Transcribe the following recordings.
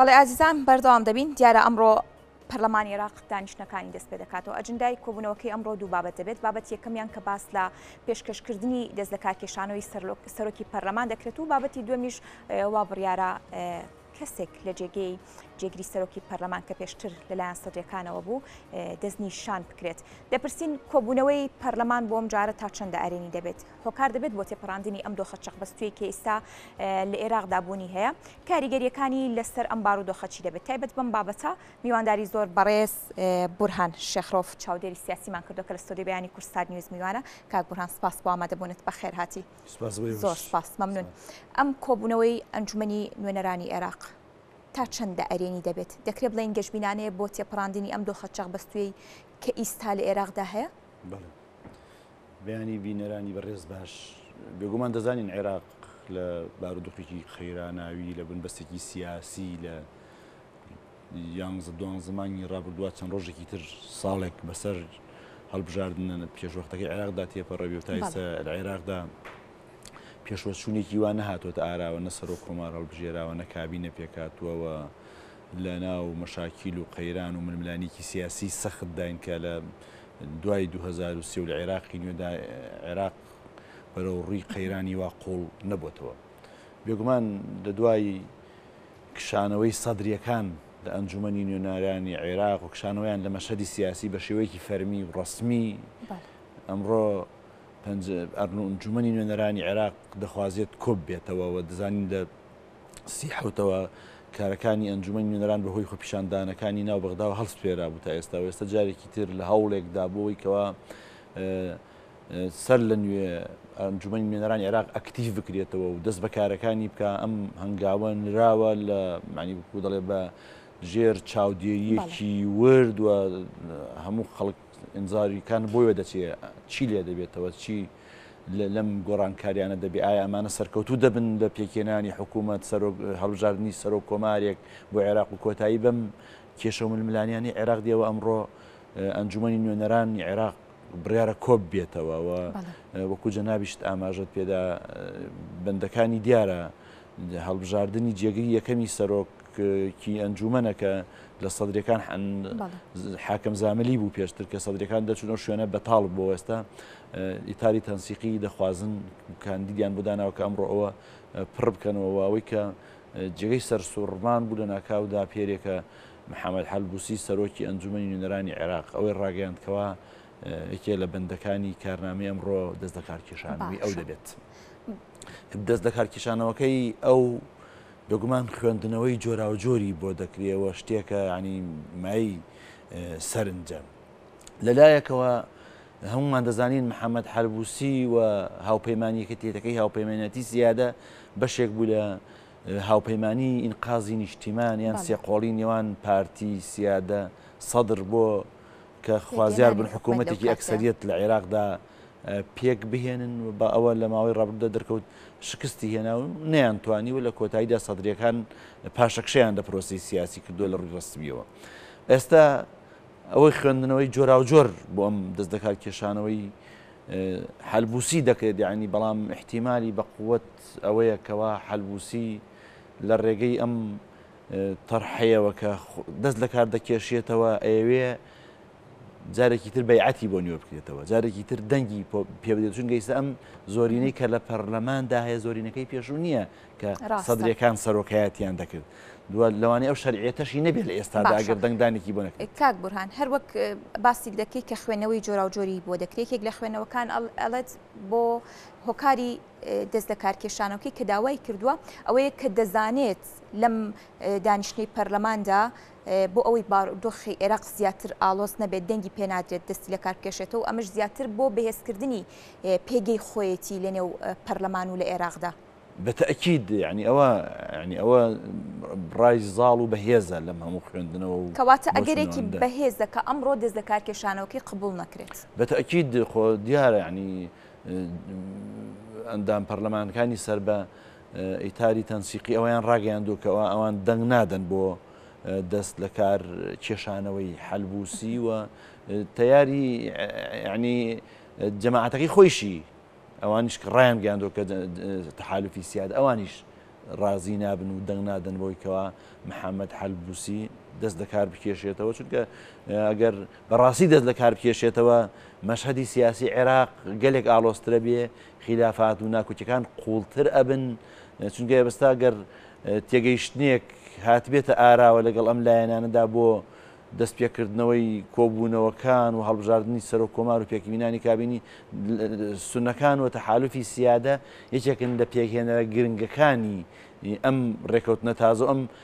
بەڵێ ئازیزان بەردەوام دەبین دیارە ئەمڕۆ پەرلەمانی عراق دانیشتەکانی دەست پێ دەکات و ئەجندای کۆبوونەوەکەی ئەمڕۆ دوو بابەت دەبێت بابەت یەکەمیان کە باس لە پێشکەشکردنی دەست لە کارکێشانەوەی سەرۆکی پەرلەمان دەکرێت و بابەتی دومیش وا بڕیارە کەسێک لە جێگەی جێگری سەرۆکی پەرلەمان کە پێشتر لەلایەن سەدرەکانەوە بوو دەستنی شان بکرێت دەپرسین کۆبوونەوەی پەرلەمان بۆم جارە تا چەندە ئەرێنی دەبێت هۆکار دەبێت بۆ تێپەڕاندنی ئەم دۆخە چەقبەستوویەی کە ئیستا لە ئێراقدا بوونی هەیە؟ کاریگەریەکانی لە سەر ئەم بارودۆخە چی دەبێت؟ تایبەت بەم بابەتە میوانداری زۆر بەڕێز بورهان شێخرۆف چاودێری سیاسیمان کردوە کە لە ستۆدیۆی بەیانی کوردستار نیوز میوانە. کاک بورهان سپاس بۆ ئامادە بوونت بەخێرهاتی. سپاس بۆ ئێوەش. زۆر سپاس مەمنون. ئەم کۆبوونەوەی ئەنجومەنی نوێنەرانی ئێراق تا چەندە ئەرێنی دەبێت؟ دەکرێت بڵێین گەشبینانەیە بۆ تێپەڕاندنی ئەم دۆخە چەقبەستوویەی کە ئیستا لە ئێراقدا هەیە؟ بەڵێ. بەیانی بینەرانی بەڕێز باش بێگومان دەزانین عێراق لە بارودۆخێکی قەیراناوی لە بنبەستێکی سیاسی لە یانزە دوانزە مانگی ڕابردووە چەند ڕۆژێکی تر ساڵێک بەسەر هەڵبژاردنە پێشوەختەکەی عێراقدا تێپەڕەوی و تایسە لە عێراقدا پێشوەچوونێکی وا نەهاتۆتە ئاراوە نە سەرۆک کۆمار هەڵبژێراوە نە کابینە پێکاتووەوە لە ناو مەشاکیل و قەیران و ململانیکی سیاسی سەخت داین کە لە دوای دوو هەزار و سێ و لە عێراقی نوێدا عێراق بەرەو ڕووی قەیرانی وا قوڵ نەبووتەوە بێگومان لە دوای کشانەوەی سەدریەکان لە ئەنجومەنی نوێنارانی عێراق و کشانەوەیان لە مەشەدی سیاسی بە شێوەیەکی فەرمی و ڕسمی ئەمڕۆ ئەرنجومنی نوێنەرانی عێراق دەخوازێت کۆب بێتەوە و دەزانین لە سی حەوتەوە کارەکانی ئەنجومەنی نوێنەران بەهۆی خۆپیشاندانەکانی ناو بەغداوە هەڵسپێرابوو تا ئێستا و ئێستا جارێکی تر لە هەوڵێکدا بۆەوەی کەوا سەر لە نوێ ئەنجومەن نوێنەران عێراق ئەکتیف بکرێتەوە و دەست بەکارەکانی بکە ئەم هەنگاوە نراوە لە معنی بکو دەڵێ بە ژێر چاودێریەکی ورد و هەموو خەڵک ئینزاوی کان بۆیە دەچێ چی لێ دەبێتەوە چی لەم گۆڕانکاریانە دەبێ ئایا ئەمانە سەرکەوتوو دەبن بە پێکێنانی حکوومەت سەرۆک هەڵبژاردننی سەرۆک کۆمارێک بۆ عێراق و کۆتایی بم کێشە و ململانیانی عێراق دیەوە ئەمڕۆ ئەنجومی نوێنەرانی عێراق بڕارە کۆب بێتەوە وەکو جەنابیشت ئاماژت پێدا بەندەکانی دیارە هەڵبژاردننی جێگری یەکەمی سەرۆک کی ئەنجومەنە کە لە سەدرەکان حاکم زاملی بوو پێشتر کە سەدرەکان دەچون ئەو شوێنە بەتاڵ بۆ ئێستا ئیتاری تەنسیقی دەخوازن کاندیدیان بۆداناوە کە ئەمڕۆ ئەوە پڕ بکەنەوە ئەوەی کە جێگەی سەرسوڕمان بوو لە ناکاودا پێرێکە محەممەد حلبوسی سەرۆکی ئەنجومی نوێنەرانی عێراق ئەوەی ڕاگەیاندکەوە یەکێ لە بەندەکانی کارنامی ئەمڕۆ دەست دەکارکێشانەوەی ئەو دەبێت دەست دەکارکێشانەوەکەی ئەو بێگومان خوێندنەوەی جۆراوجۆری بۆ دەکرێ و شتێکە یعنی مای سەرنجە لەلایەکەوە هەمومان دەزانین محەممەد حربوسی و هاوپەیمانیکە تێتەکەی هاوپەیمانەتی زیادە بەشێک بوو لە هاوپەیمانی ئینقازی نیشتیمان یان سێقۆڵی نێوان پارتی سیادە سەدر بۆ کە خوازیار بن حکوومەتێکی ئەکسەرییەت لە عێراقدا پێک بهێنن و بە ئەوە لە ماوەی ڕابردوودا دەرکەوت شکستی هێنا و نیان توانی و لە کۆتاییدا سەدرەکان پاشەکشەیان لە پرۆسی سیاسی کردووە لە ڕووی ڕستمیەوە ئێستا ئەوەی خوێندنەوەی جۆراوجۆر بۆ ئەم دەست دەکات کێشانەوەی حلبوسی دەکرێت یعنی بەڵام احتیممالی بە قوت ئەوەیە کەوا حلبوسی لە ڕێگەی ئەم تەڕحەیەوە کە دەست لە کار دەکێشێتەوە ئەیەوێ جارێکی تر بەیعەتی بۆ نوێ بکرێتەوە جارێکی تر دەنگی پێبدێت چون گەیسە ئەم زۆرینەی کە لە پەرلەماندا هەیە زۆرینەکەی پێشوو نییە کە سەدرەکان سەرۆکایەتیان دەکرد دو لەوانی ئەو شەرعەتەشی نەبێت لە ئێستادا ئەگەر دەنگدانێکی بۆ نەکرێت کاک بورهان هەروەک باسیک دەکەیت کە خوێنەوەی جۆراوجۆری بۆ دەکرێت یەک لە خوێنەوەکان ئەڵێت بۆ هۆکاری دەستلەکارکێشانەوەکەی کە داوای کردووە ئەوەیە کە دەزانێت لەم دانیشتنەی پەرلەماندا بۆ ئەوەی بارودۆخی عێراق زیاتر ئاڵۆز نەبێت دەنگی پێنادرێت دەستی لە کارکێشێتەوە ئەمەش زیاتر بۆ بەهێزکردنی پێگەی خۆیەتی لەنێو پەرلەمان و لە عێراقدا. بە تەئکید یانی ئەوە یانی ئەوە ڕای زاڵ و بەهێزە لەم هەموو خوێندنەوە و کەواتە ئەگەرێکی بەهێزە کە ئەمڕۆ دەست لە کارکێشانەوەکەی قبوڵ نەکرێت. بە تەئکید خۆ دیارە یانی ئەندام پەرلەمانەکانی سەر بە ئیتاری تەنسیقی ئەویان ڕاگەیاندو کەوا ئەوان دەنگ نادەن بۆ دەست لە کار کێشانەوەی حەلبوسی و تیاری ینی جەماعاتەکەی خۆیشی ئەوانیش ڕایان گەیاندۆ کە تحالفی سیاد ئەوانیش ڕازی نابن و دەنگ نادەن بۆی کەوا محەممەد حەلبوسی دەست دەکار بکێشێتەوە چونکە ئەگەر بەڕاستی دەست لەکار بکێشێتەوە، مەشهەدی سیاسی عێراق گەلێک ئاڵۆزترە بێ خیلافات و ناکوکیەکان قوڵتر ئەبن، چونکە ئێستا گەر تێگەیشتنێک هاتبێتە ئاراوە لەگەڵ ئەم لایەنانەدا بۆ دەست پێکردنەوەی کۆبوونەوەکان و هەڵبژاردنی سەرۆک کۆمار و پێکهینانی کابینی سونەکان و تەحالفی سیادە یەکێکن لە پێکهێنەرە گرنگەکانی ئەم ڕێکەوتنە تازە ئەم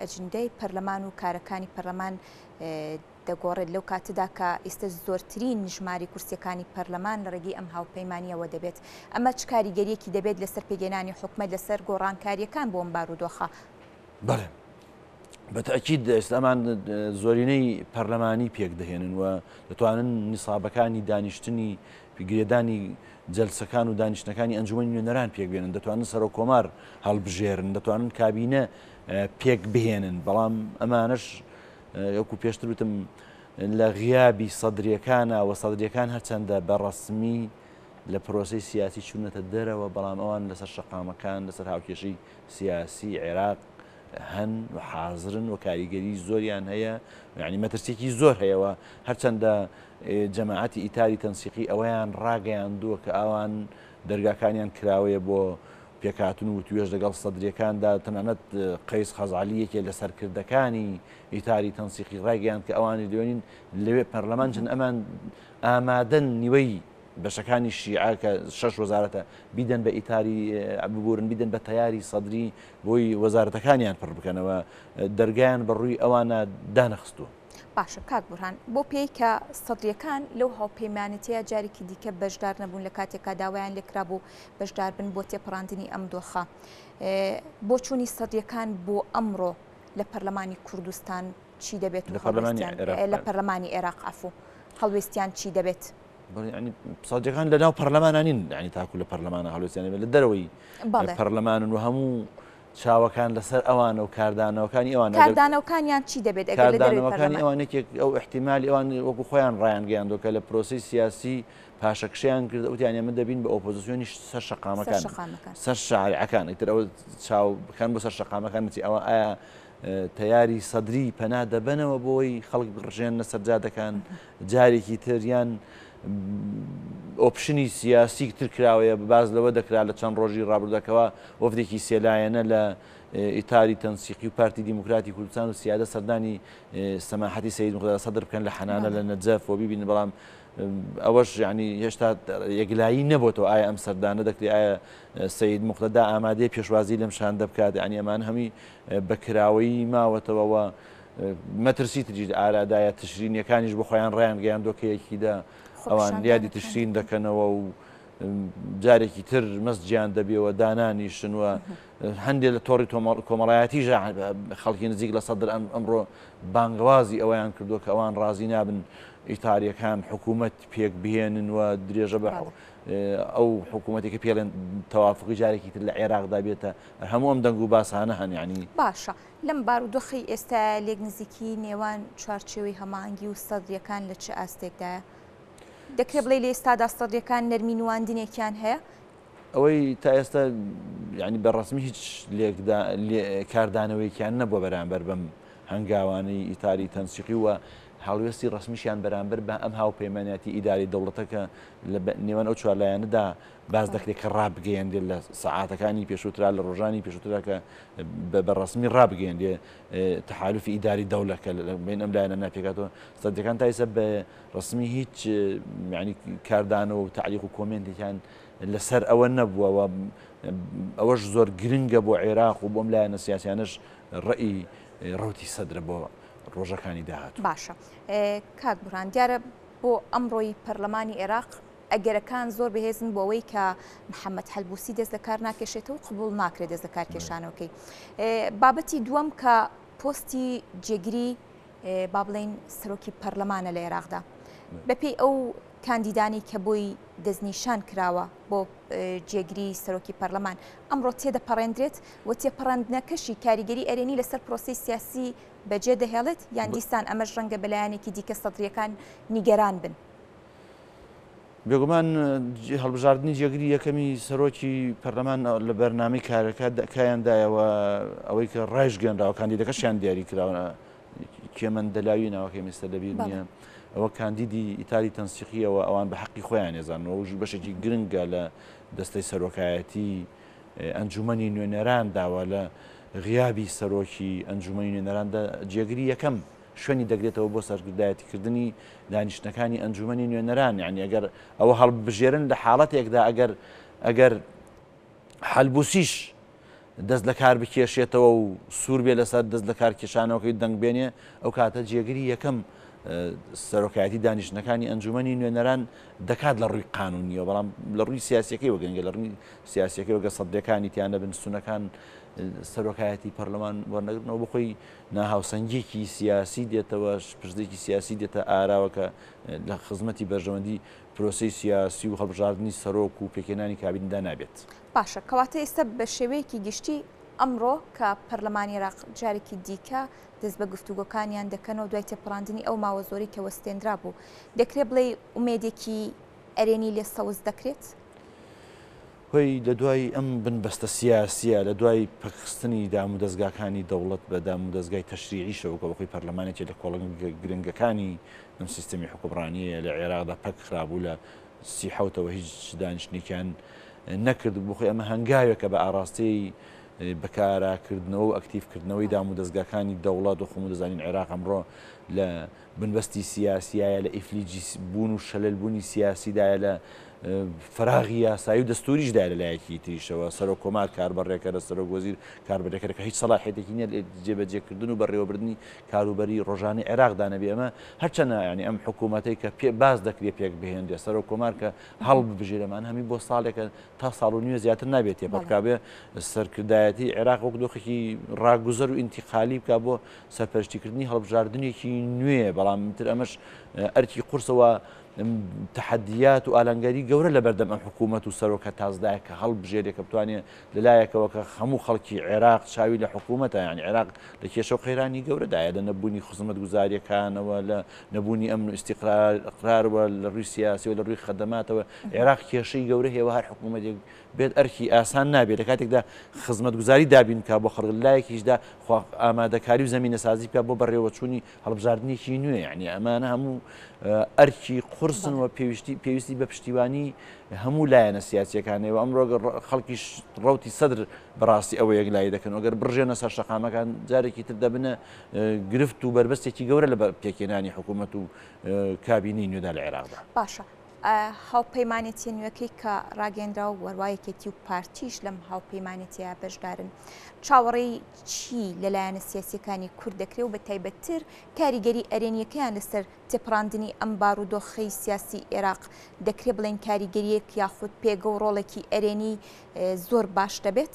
ئەجندەی پەرلەمان و کارەکانی پەرلەمان دەگۆڕێت لەو کاتەدا کە ئیستە زۆرترین ژماری کورسیەکانی پەرلەمان لە ڕێگەی ئەم هاوپەیمانیەوە دەبێت ئەمە چ کاریگەریەکی دەبێت لەسەر پێگەێنانی حکومت لەسەر گۆڕانکاریەکان بۆم بارودۆخە بەڵێ بەتەکیید دەست ئەمان زۆرینەی پەرلەمانی پێک دەهێنن و دەتوانن نیسابەکانی دانیشتنی گرێدانی جەلسەکان و دانیشتنەکانی ئەنجومەنی نوێنەران پێکبێنن، دەتوانن سەرۆک کۆمار هەڵبژێرن، دەتوانن کابینە پێکبهێنن، بەڵام ئەمانەش وەکو پێشتر وتم لە غیابی سەدرەکانە و سەدرەکان هەرچەندە بە ڕسمی لە پرۆسی سیاسی چوونەتە دەرەوە بەڵام ئەوان لەسەر شەقامەکان لەسەر هاوکێشی سیاسی عێراق هەن و حازرن و کاریگەری زۆریان هەیە یعنی مەترسێکی زۆر هەیەەوە هەرچەندە جەماعەتی ئیتاری تەنسیقی ئەوەیان ڕاگەیاندووە کە ئاوان دەرگاکانیان کراوەیە بۆ پێکهاتن و توێش لەگەڵ سەدریەکاندا تەنانەت قەیس خەزعلی یەکێ لە سەرکردەکانی ئیتاری تەنسیقی ڕایگەیان کە ئەوانی دوێنین لەوێ پەرلەمان چن ئەمان ئامادەن نیوەی بەشەکانی شیعە کە شەش وەزارەتە بیدەن بە ئیتاری ببورن بیدەن بە تیاری سەدری بۆی وەزارەتەکانیان پڕ بکەنەوە دەرگیان بە ڕووی ئەوانە دانەخستووە باشە کاک بورهان بۆ پێی کە سەدریەکان لەو هاوپەیمانەتەیە جارێکی دیکە بەشدار نەبوون لە کاتێکا داوایان لێکرا بوو بەشدار بن بۆ تێپەڕاندنی ئەم دۆخە بۆ چوونی سەدریەکان بۆ ئەمڕۆ لە پەرلەمانی کوردستان چی دەبێت لە پەرلەمانی عێراق ئەفو هەڵوێستیان چی دەبێت؟ ساجەکان لە ناو پەرلەمانانین دانی تاکو لە پەرلەمانە هەڵوێستیانێ لە دەرەوەی پەرلەمانن و هەموو چاوەکان لەسەر ئەوانە و کاردانەوەکانی ئەوان کاردانەوەکانیان چی دەبێت کاردانەوەکانی ئەوانێکی ئەو احتیممالی ئەوان وەکو خۆیان ڕایانگەیاندو کە لە پرۆسی سیاسی پاشەکشیان کرد وتیان ئێمە دەبین بە ئۆپۆزیسیۆنی سەر شقامەکان سەر شارعەکان ئیتر ئەوە چاو بکەن بۆ سەر شقامەکان نچی ئەوە ئایا تیاری سەدری پەنا دەبەنەوە بۆی خەڵک بڕژێن لە سەرجادەکان جارێکی تریان ئۆپشنی سیاسی تر کراوەیە، باس لەوە دەکرا لە چەند ڕۆژی ڕابردوودا کەوا وەفدێکی سێ لایەنە لە ئیتاری تەنسیقی و پارتی دیموکراتی کوردستان و سیادە سەردانی سەماحەتی سەید مقتەدا سەدر بکەن لە حەنانە لە نەجەف و ببینن بەڵام ئەوەش ینی هێشتا یەکلایی نەبووەوە ئایا ئەم سەردانە دەکری ئایا سید مقتدا ئامادەی پێشوازی لەم شاندە بکات ینی ئەمان هەمی بەکراوەی ماوەتەوەەوە مەترسی تریش ئارادایە تشرینیەکانیش بۆ خۆیان ڕیان گەیاندۆ کە یەکیدا ئەوان دیادی تشرین دەکەنەوە و جارێکی تر مەسجیان دەبێەوە دانانیشن وە هەندێک لە تۆڕی کۆمەڵایەتی خەڵکی نزیک لە سەدر ئەم ئەمڕۆ بانگوازی ئەویان کردووە کە ئەوان ڕازی نابن ئیتاریەکان حکوومەت پێک بهێنن و درێژە بە ئەو حکوومەتێکی پێڵێن تەوافقی جارێکی تر لە عێراقدا بێتە هەموو ئەم دەنگ و باسانە هەنیانی باشە لەم بارودۆخەی ئێستایە لێکنزیکیی نێوان چوارچێوەی هەماهەنگی و سەدرییەکان لە چ ئاستێکدایە؟ دەکرێ بڵێی لە ئێستادا سەدرییەکان نەرمی نواندنێکیان هەیە؟ ئەوەی تا ئێستا یانی بە ڕەسمی هیچ کاردانەوەیەکیان نەبووە بەرامبەر بەم هەنگاوانەی ئیتالی تەنسیقی و هەڵوێستی ڕەسمیشیان بەرامبەر بە ئەم هاوپەیمانەتی ئیداری دەوڵەتەکە لە نێوان ئەو چوار لایەنەدا باس دەکرێت کە ڕابگەیەنرێت لە سەعاتەکانی پێشوترا لە ڕۆژانی پێشوترا کە بە بەڕسمی ڕابگەیەنرێ تحالفی ئیداری دەولەکە بین ئەم لایەنە ناپێکاتەوە سەدەکان تایسە بە ڕسمی هیچ ینی کاردانەوە و تعلیق و کۆمنتێکیان لەسەر ئەوە نەبووەوە ئەوەش زۆر گرنگە بۆ عێراق و بۆم لایەنە سیاسیانش ڕئی ڕوتی سەدرە بۆ ڕۆژەکانی داهات باشە کاک بڕان دیارە بۆ ئەمڕۆی پەرلەمانی عێراق ئەگەرەکان زۆر بەهێزن بۆوەی کە محمد حەلبوسی دەست لە کار ناکێشێتەوە و قبوڵ ناکرێت دەست لە کارکێشانەوەکەی. بابەتی دووەم کە پۆستی جێگری با بڵێین سەرۆکی پەرلەمانە لە ئێراقدا. بەپێی ئەو کاندیدانی کە بۆی دەستنیشان کراوە بۆ جێگری سەرۆکی پەرلەمان ئەمڕۆ تێدەپەڕێندرێت و تێپەڕاندنەکەشی کاریگەری ئەرێنی لەسەر پرۆسی سیاسی بەجێ دەهێڵێت یان دیسان ئەمەش ڕەنگە بەلایەنێکی دیکە سەدریەکان نیگەران بن. بێگومان هەڵبژاردنی جێگری یەکەمی سەرۆکی پەرلەمان لە بەرنامی کارەکە دەکایاندایە و ئەوەی کە ڕایشگەنراوە کاندیدەکەشیان دیاری کراوە کێمەند دەلاوی ناوەکەی مستە دەبیر نیە ئەوە کاندیدی ئیتاری تەنسیقیەوە ئەوان بە حەقی خۆیان نێزانەوە وژی بەشێکی گرنگە لە دەستەی سەرۆکایەتی ئەنجومنی نوێنەران داوا لە غیابی سەرۆکی ئەنجومی نوێنەراندا جێگری یەکەم شوێنی دەگرێتەوە بۆ سەرکردایەتی کردنی دانیشتنەکانی ئەنجومەنی نوێنەران یانی ئەگەر ئەوە هەڵبژێرن لە حاڵەتێکدا ئەگەر ئەگەر حەلبوسیش دەست لە کار بکێشێتەوە و سوور بێ لەسەر دەست لە کار کێشانەوەکەی دەنگ بێنێ ئەو کاتە جێگری یەکەم سەرۆکایەتی دانیشتنەکانی ئەنجومنی نوێنەران دەکات لە ڕووی قانونیە بەڵام لە ڕووی سیاسەکەی وەگەنگە لە ڕووی سیاسەکەی وەگە سەدرەکانی تیانە بن سونەکان سەرۆکایەتی پەرلەمان وەرنەگرنەوە بخۆی ناهاوسەنگییەکی سیاسی دێتەوە، پرسێکی سیاسی دێتە ئاراوە کە لە خزمەتی بەرژەوەندی پرۆسەی سیاسی و هەڵبژاردنی سەرۆک و پێکهێنانی کابینەدا نابێت. باشە کەواتە ئێستا بە شێوەیەکی گشتی ئەمڕۆ کە پەرلەمانی عێراق جارێکی دیکە دەست بە گفتوگۆکانیان دەکەنەوە دوای تێپەڕاندنی ئەو ماوە زۆرەی کە وەستێنرابوو، دەکرێت بڵێی ئومێدێکی ئەرێنی لێ سەوز دەکرێت؟ هۆی لە دوای ئەم بنبەستە سیاسیە لە دوای پەکخستنی دامودەزگاکانی دەوڵەت بە دامودەزگای تەشریعیشەوە کە وەکۆی پەرلەمانێکی لە کۆڵنگە گرنگەکانی ئەم سیستەمی حوکمڕانیەیە لە عێراقدا پەک خرابوو لە سی حەوتەوە هیچ دانیشتنێکیان نەکرد بۆ خۆی ئەمە هەنگاوێکە بە ئاراستەی بەکاراکردنەوە و ئەکتیفکردنەوەی دامودەزگاکانی دەوڵەت و خۆمو دەزانین عێراق ئەمڕۆ لە بنبەستی سیاسیایە لە ئیفلیجی بوون و شەلەل بوونی سیاسیدایە لە فراغی یاسایی و دەستوریشدا لە لایەکی تریشەوە سەرۆک کۆمار کاربڕێکەرە سەرۆک وەزیر کاربرێکەر کە هیچ سەڵاحێتێکی نیە جێبەجێکردن و بەڕێوەبردننی کاروبەری ڕۆژانی عێراقدا نەبێ ئەمە هەرچەنە ینی ئەم حکوومەتەی کە پێ باز دەکرێت پێک بهێنرێ سەرۆک کۆمار کە هەڵ ببژێرەمان هەمی بۆ ساڵێکە تا ساڵ و نیوە زیاتر نابێت تێپەکابێ سەرکردایەتی عێراق وەک دۆخێکی ڕاگوزەر و ئینتیقالی بکە بۆ سەرپەرشتیکردنی هەڵبژاردنێکی نوێیە، بەڵام ئیتر ئەمەش ئەرکی قورسە و تەحەددیات و ئالانگاریی گەورە لەبەردەم ئەم حکوومەت و سەرۆکە تازدایە کە هەڵبژێرێ کە بتوانێ لەلایەکەوە کە هەموو خەڵکی عێراق چاوی لە حکوومەتە یانی عێراق لە کێشە و قەیرانی گەورەدایە لە نەبوونی خزمەتگوزارییەکانەوە لە نەبوونی ئەمن و ئیستیقرار قرار وە لە ڕووی سیاسی و لە ڕووی خەدەماتەوە عێراق کێشەی گەورە هەیە و هەر حکوومەتێک بێت ئەرکی ئاسان نابێت لەکاتێکدا خزمەتگوزاری دابین بکات بۆ خەڵک لەلایەکیشدا خوا ئامادەکاری و زەمینەسازی بکات بۆ بەڕێوەچوونی هەڵبژاردنێکی نوێ یعنی ئەمانە هەموو ئەرکی قورسن و پێویستی پێویستی بە پشتیوانی هەموو لایەنە سیاسەکانەی و ئەمڕۆ خەڵکیش ڕوتی سەدر بەڕاستی ئەوە یەک لای دەکەن ئەگەر بڕژێنە سەر شەقامەکان جارێکی تر دەبنە گرفت و بربەستێکی گەورە لە پێکێنانی حکوومەت و کابینی نوێدا لە عێراقدا باشە هاوپەیمانێتیە نوێکەی کە ڕاگەندراو وەروا یەکێتی و پارتیش لەم هاوپەیمانێتەیە بەشدارن چاوەڕێی چی لەلایەنە سیاسیەکانی کورد دەکرێ و بە تایبەتتر کاریگەری ئەرێنیەکەیان لەسەر تێپڕاندنی ئەم بار و دۆخەی سیاسی ئێراق دەکرێ بڵێن کاریگەریەک یاخود پێگە و ڕۆڵێکی ئەرێنی زۆر باش دەبێت؟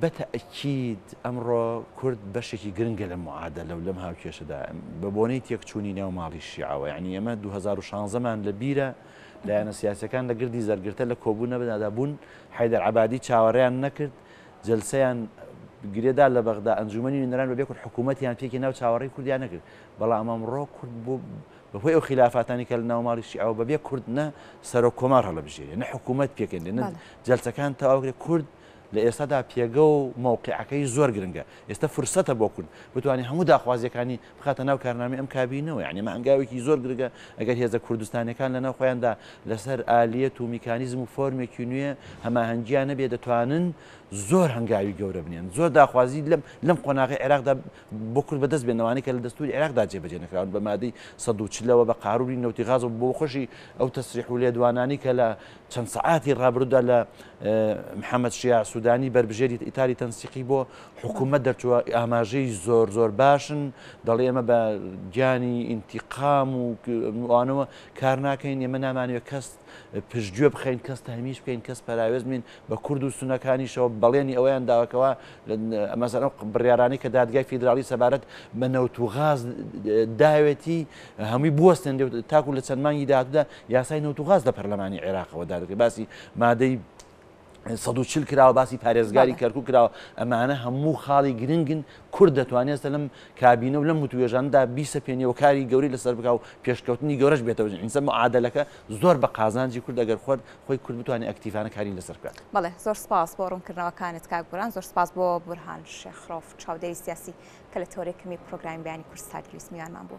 بە تەئکید ئەمڕۆ کورد بەشێکی گرنگە لەم معادەلە و لەم هاوکێشەدا، بە بۆنەی تێکچوونی ناو ماڵی شیعەوە، یانی ئێمە دوو هەزار و شانزە مان لە بیرە لایەنە سیاسیەکان لە گردی زەرگرتە لە کۆبوونەدا بوون، حەیدەر عەبادی چاوەڕێیان نەکرد، جەلسەیان گرێ دا لە بەغدا، ئەنجوومەنی نوێنەران بە بێ کورد حکوومەتیان پێکی نا و چاوەڕێی کوردیان نەکرد، بەڵام ئەمڕۆ کورد بۆ بە هۆی ئەو خیلافاتانەی کە لە ناو ماڵی شیعەوە بە بێ کورد نە سەرۆک کۆمار هەڵەبژێرێ، نە حکوومەت پێکەنێ، نە جەلسەکان تەواو کرێ، کورد لە ئێستادا پێگە و مەوقیعەکەی زۆر گرنگە، ئێستە فرسەتە بۆ کورد بتوانێت هەموو داخوازییەکانی بخاتە ناو کارنامەی ئەم کابینەوە، یانی ئەمە هەنگاوێکی زۆر گرگە، ئەگەر هێزە کوردستانیەکان لەناو خۆیاندا لەسەر ئالیەت و میکانیزم و فۆرمێکی نوێ هەماهەنگیان نەبێت دەتوانن زۆر هەنگاوی گەورە بنێن، زۆر داخوازی لەم لەم قۆناغەی عێراقدا بۆ کورد بەدەست بێن ئەوانەی کە لە دەستوری عێراقدا جێبەجێ نەکراون بە مادەی سەد و چل ەوە بە قارورنی نەوتی غازەوە بۆ خۆشی ئەو تەسریح و لێدوانانەی کە لە چەند سەعاتی ڕابردوودا لە محەمەد شیاع سوودانی بەربژێری ئیتاری تەنسیقی بۆ حکوومەت دەرچووە ئاماژەی زۆر زۆر باشن دەڵێ ئەمە بە گیانی ئینتیقام و ئەوانەوە کار ناکەین ئێمە نامانوێت کەس پشتگوێ بخەین کەس تەمیش بکەین کەس پراوێز بین بە کورد و سونەکانیشەوە بەڵێنی ئەویان داوەکەوە ئەمەزانە بڕیارانی کە دادگای فیدراڵی سەبارەت بە نەوت و غاز داوێتی هەمووی بوەستێنرێ و تاکوو لە چەند مانگی داهاتوودا یاسای نەوت و غاز لە پەرلەمانی عێراقەوە دادەکرێ باسی مادەی سەد و چل کراوە باسی پارێزگاری بەڵێ. کەرکوک کراوە ئەمانە هەموو خاڵی گرنگن کورد دەتوانێت ئێستا لەم کابینە و لەم وتووێژانەدا بیسەپێنێ و کاری گەورەی لەسەر بکا و پێشکەوتنی گەورەش بێتەوە جێ ئینجا معادەلەکە زۆر بە قازانجی کورد ئەگەر خۆت خۆی کورد بتوانێ ئەکتیڤانە کاری لەسەر بکات. بەڵێ زۆر سپاس بۆ ڕوونکردنەوەکانت کاک بورهان زۆر سپاس بۆ بورهان شێخ ڕەوف چاودێری سیاسی کە لە تۆرەی کەمی پڕۆگرامی بەیانی کوردستان نیوز میوانمان بوو.